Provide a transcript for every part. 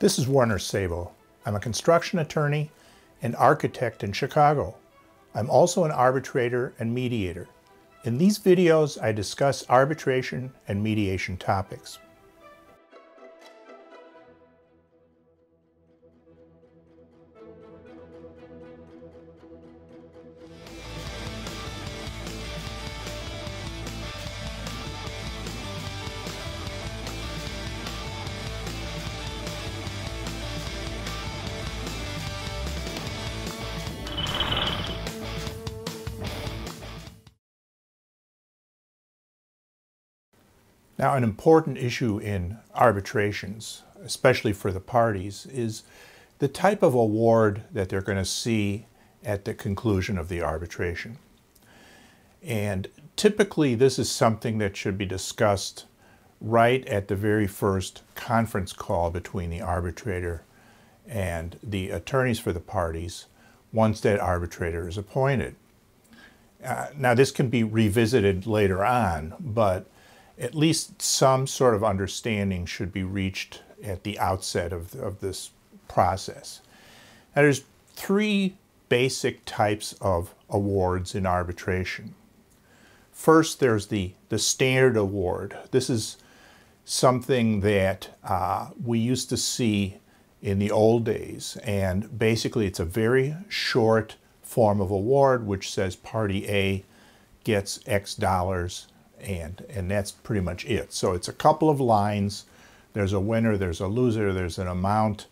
This is Werner Sabo. I'm a construction attorney and architect in Chicago. I'm also an arbitrator and mediator. In these videos, I discuss arbitration and mediation topics. Now, an important issue in arbitrations, especially for the parties, is the type of award that they're going to see at the conclusion of the arbitration. And typically, this is something that should be discussed right at the very first conference call between the arbitrator and the attorneys for the parties once that arbitrator is appointed. Uh, now, this can be revisited later on, but at least some sort of understanding should be reached at the outset of, of this process. Now, there's three basic types of awards in arbitration. First, there's the, the standard award. This is something that uh, we used to see in the old days, and basically it's a very short form of award which says party A gets X dollars and and that's pretty much it. So it's a couple of lines. There's a winner, there's a loser, there's an amount,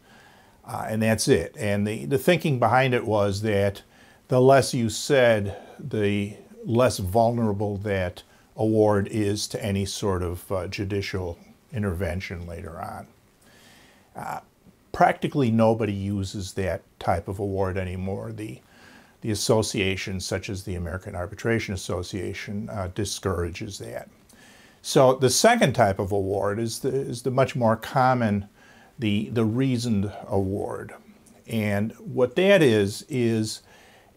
uh, and that's it. And the, the thinking behind it was that the less you said, the less vulnerable that award is to any sort of uh, judicial intervention later on. Uh, practically nobody uses that type of award anymore. The the associations, such as the American Arbitration Association, uh, discourages that. So the second type of award is the, is the much more common, the, the reasoned award. And what that is, is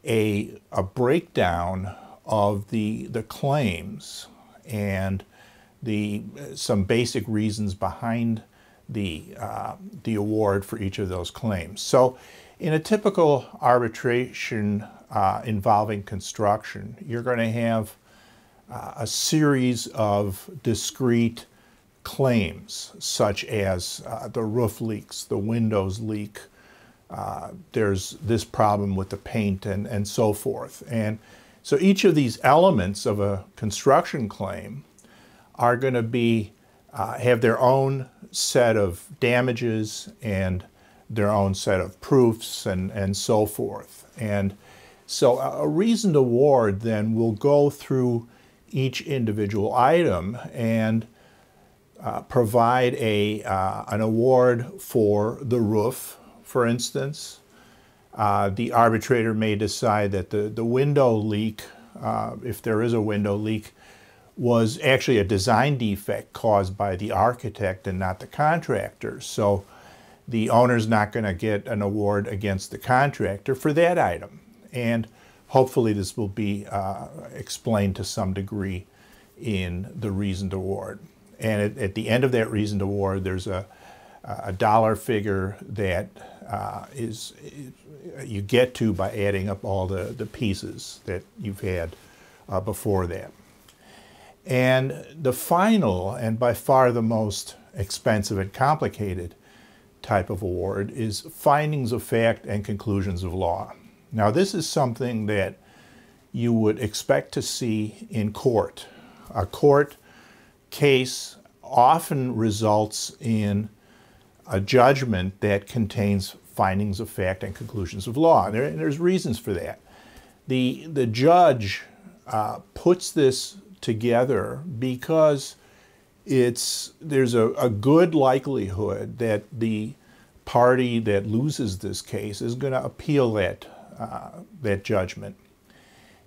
a, a breakdown of the, the claims and the, some basic reasons behind the, uh, the award for each of those claims. So in a typical arbitration uh, involving construction, you're going to have uh, a series of discrete claims, such as uh, the roof leaks, the windows leak, uh, there's this problem with the paint, and, and so forth. And so each of these elements of a construction claim are going to be uh, have their own set of damages and their own set of proofs and, and so forth. And so a reasoned award then will go through each individual item and uh, provide a, uh, an award for the roof, for instance. Uh, the arbitrator may decide that the, the window leak, uh, if there is a window leak, was actually a design defect caused by the architect and not the contractor. So the owner's not going to get an award against the contractor for that item. And hopefully this will be uh, explained to some degree in the reasoned award. And at, at, the end of that reasoned award, there's a, a dollar figure that uh, is you get to by adding up all the, the pieces that you've had uh, before that. And the final, and by far the most expensive and complicated, type of award is findings of fact and conclusions of law. Now, this is something that you would expect to see in court. A court case often results in a judgment that contains findings of fact and conclusions of law. And, there, and there's reasons for that. The, the judge uh, puts this together because it's there's a, a good likelihood that the party that loses this case is going to appeal that uh, that judgment.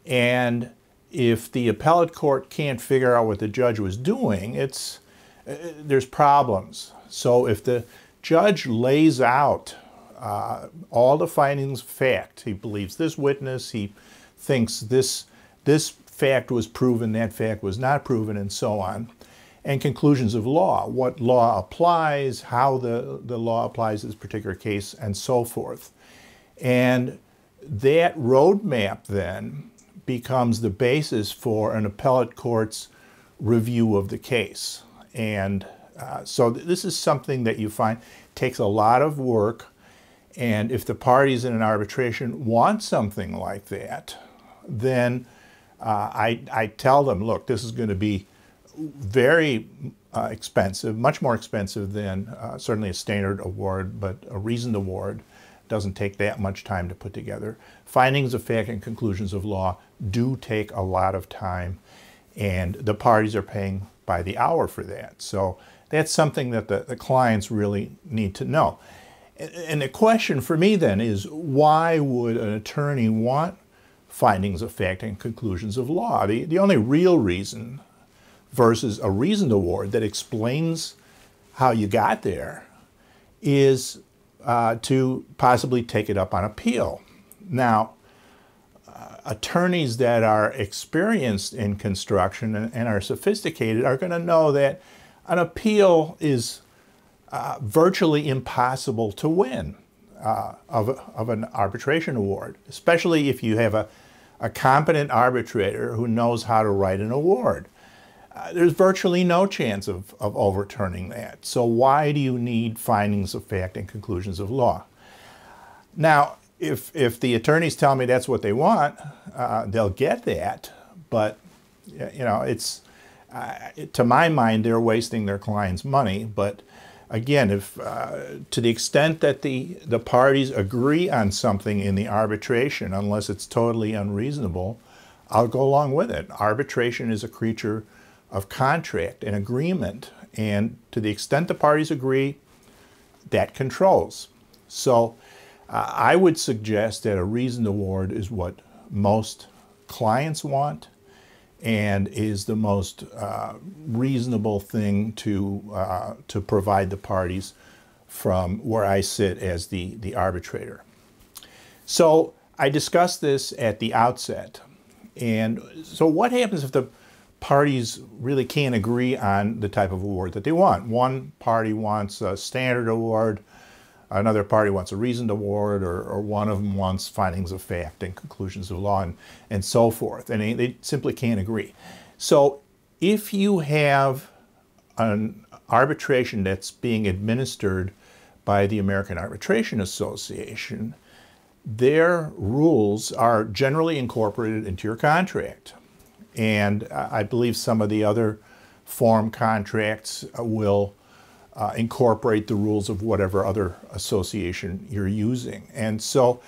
And if the appellate court can't figure out what the judge was doing, it's uh, there's problems. So if the judge lays out uh, all the findings of fact, he believes this witness, he thinks this this fact was proven, that fact was not proven, and so on, and conclusions of law, what law applies, how the, the law applies to this particular case, and so forth. And that roadmap then becomes the basis for an appellate court's review of the case. And uh, so th this is something that you find takes a lot of work. And if the parties in an arbitration want something like that, then uh, I, I tell them, look, this is going to be very uh, expensive, much more expensive than uh, certainly a standard award, but a reasoned award doesn't take that much time to put together. Findings of fact and conclusions of law do take a lot of time, and the parties are paying by the hour for that. So that's something that the, the clients really need to know. And the question for me then is why would an attorney want findings of fact and conclusions of law. The, the only real reason versus a reasoned award that explains how you got there is uh, to possibly take it up on appeal. Now, uh, attorneys that are experienced in construction and, and are sophisticated are going to know that an appeal is uh, virtually impossible to win uh, of, of an arbitration award, especially if you have a, a competent arbitrator who knows how to write an award. Uh, there's virtually no chance of, of overturning that. So why do you need findings of fact and conclusions of law? Now, if, if the attorneys tell me that's what they want, uh, they'll get that. But, you know, it's, uh, to my mind, they're wasting their client's money. But again, if uh, to the extent that the, the parties agree on something in the arbitration, unless it's totally unreasonable, I'll go along with it. Arbitration is a creature of contract and agreement, and to the extent the parties agree, that controls. So uh, I would suggest that a reasoned award is what most clients want and is the most uh, reasonable thing to, uh, to provide the parties from where I sit as the, the arbitrator. So I discussed this at the outset. And so what happens if the parties really can't agree on the type of award that they want? One party wants a standard award, another party wants a reasoned award, or, or, one of them wants findings of fact and conclusions of law, and, and so forth. And they, they simply can't agree. So if you have an arbitration that's being administered by the American Arbitration Association, their rules are generally incorporated into your contract. And I believe some of the other form contracts will uh, incorporate the rules of whatever other association you're using. And so,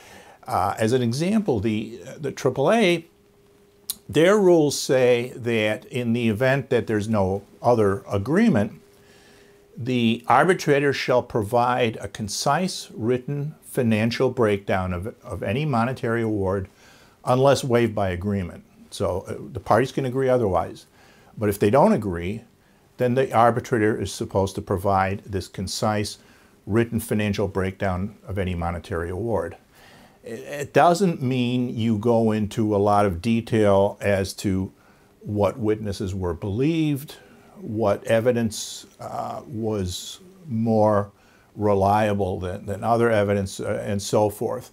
uh, as an example, the, the AAA, their rules say that in the event that there's no other agreement, the arbitrator shall provide a concise written financial breakdown of, of any monetary award unless waived by agreement. So uh, the parties can agree otherwise. But if they don't agree, then the arbitrator is supposed to provide this concise written financial breakdown of any monetary award. It doesn't mean you go into a lot of detail as to what witnesses were believed, what evidence uh, was more reliable than, than other evidence, uh, and so forth.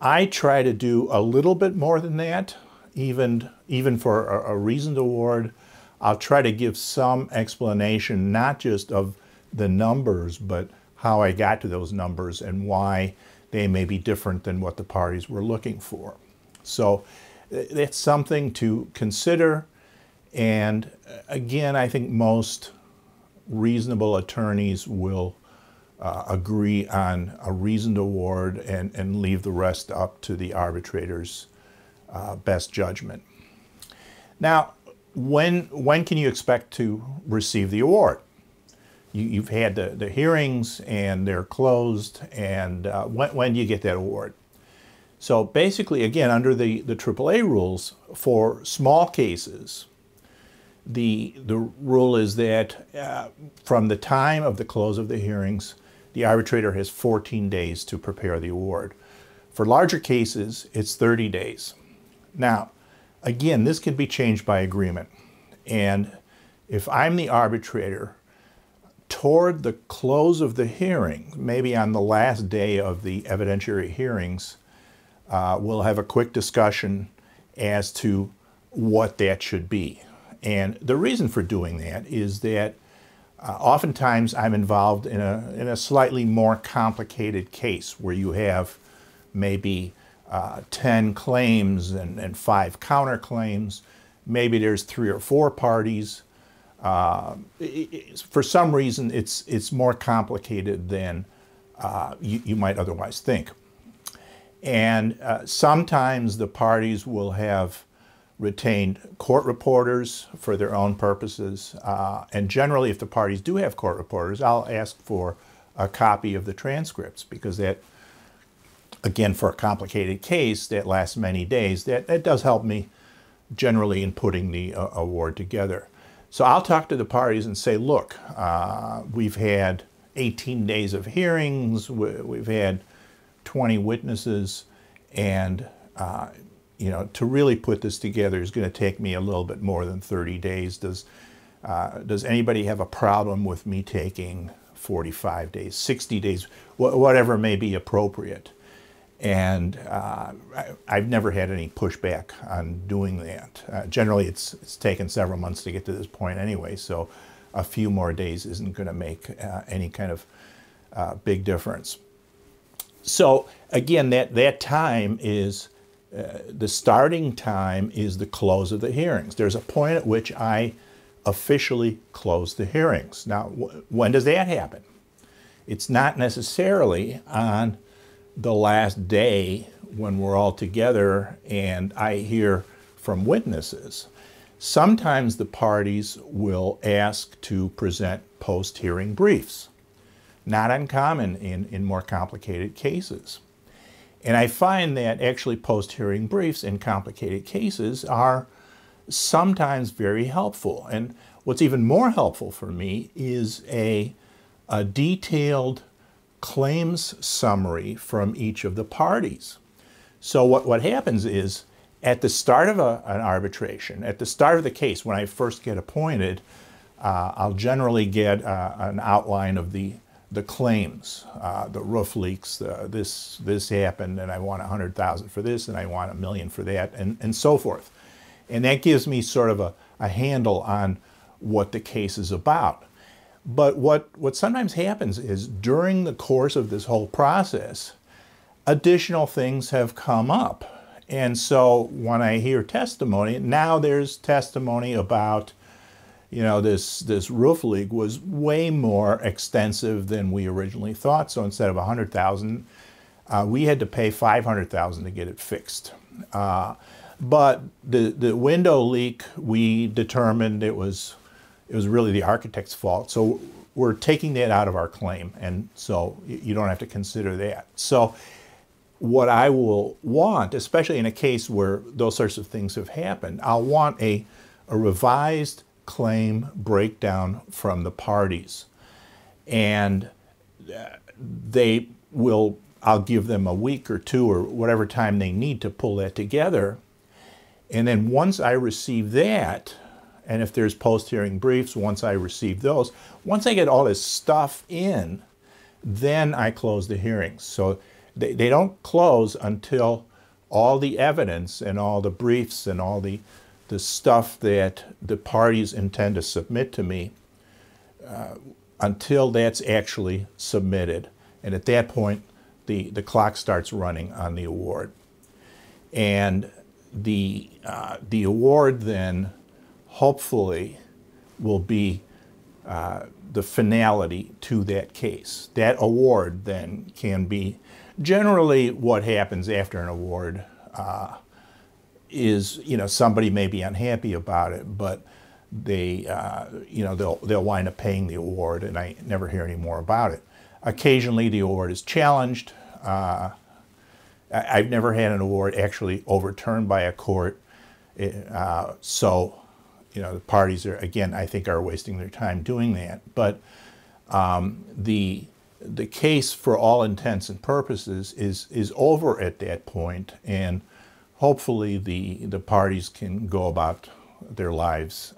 I try to do a little bit more than that, even, even for a, a reasoned award. I'll try to give some explanation, not just of the numbers, but how I got to those numbers and why they may be different than what the parties were looking for. So it's something to consider. And uh, again, I think most reasonable attorneys will uh, agree on a reasoned award and, and leave the rest up to the arbitrator's uh, best judgment. Now, when, when can you expect to receive the award? You, have had the, the hearings and they're closed, and uh, when, when do you get that award? So basically, again, under the, the AAA rules, for small cases, the, the rule is that uh, from the time of the close of the hearings, the arbitrator has 14 days to prepare the award. For larger cases, it's 30 days. Now, Again, this can be changed by agreement. And if I'm the arbitrator, toward the close of the hearing, maybe on the last day of the evidentiary hearings, uh, we'll have a quick discussion as to what that should be. And the reason for doing that is that uh, oftentimes I'm involved in a, in a slightly more complicated case where you have maybe uh, 10 claims and, and five counterclaims. Maybe there's three or four parties. Uh, it, for some reason, it's, it's more complicated than uh, you, you, might otherwise think. And uh, sometimes the parties will have retained court reporters for their own purposes. Uh, and generally, if the parties do have court reporters, I'll ask for a copy of the transcripts because that, again, for a complicated case that lasts many days, that, that does help me generally in putting the uh, award together. So I'll talk to the parties and say, look, uh, we've had 18 days of hearings, we've had 20 witnesses, and uh, you know, to really put this together is going to take me a little bit more than 30 days. Does, uh, does anybody have a problem with me taking 45 days, 60 days, wh whatever may be appropriate? And uh, I, have never had any pushback on doing that. Uh, generally, it's, it's taken several months to get to this point anyway, so a few more days isn't going to make uh, any kind of uh, big difference. So again, that, that time is uh, the starting time is the close of the hearings. There's a point at which I officially close the hearings. Now, when does that happen? It's not necessarily on the last day when we're all together and I hear from witnesses. Sometimes the parties will ask to present post hearing briefs. Not uncommon in, in more complicated cases. And I find that actually post-hearing briefs in complicated cases are sometimes very helpful. And what's even more helpful for me is a, a detailed claims summary from each of the parties. So what, what happens is at the start of a, an arbitration, at the start of the case, when I first get appointed, uh, I'll generally get uh, an outline of the the claims, uh, the roof leaks, uh, this this happened, and I want a hundred thousand for this, and I want a million for that, and and so forth, and that gives me sort of a, a handle on what the case is about. But what what sometimes happens is during the course of this whole process, additional things have come up, and so when I hear testimony, now there's testimony about you know, this, this roof leak was way more extensive than we originally thought. So instead of 100000 uh, we had to pay 500000 to get it fixed. Uh, but the, the window leak, we determined it was, it was really the architect's fault. So we're taking that out of our claim. And so you don't have to consider that. So what I will want, especially in a case where those sorts of things have happened, I'll want a, a revised claim breakdown from the parties. And uh, they will, I'll give them a week or two or whatever time they need to pull that together. And then once I receive that, and if there's post-hearing briefs, once I receive those, once I get all this stuff in, then I close the hearings. So they, they don't close until all the evidence and all the briefs and all the the stuff that the parties intend to submit to me uh, until that's actually submitted. And at that point, the, the clock starts running on the award. And the, uh, the award then hopefully will be uh, the finality to that case. That award then can be generally what happens after an award uh, is you know somebody may be unhappy about it, but they uh, you know they'll they'll wind up paying the award, and I never hear any more about it. Occasionally, the award is challenged. Uh, I've never had an award actually overturned by a court, uh, so you know the parties are again I think are wasting their time doing that. But um, the the case, for all intents and purposes, is is over at that point, and hopefully the, the parties can go about their lives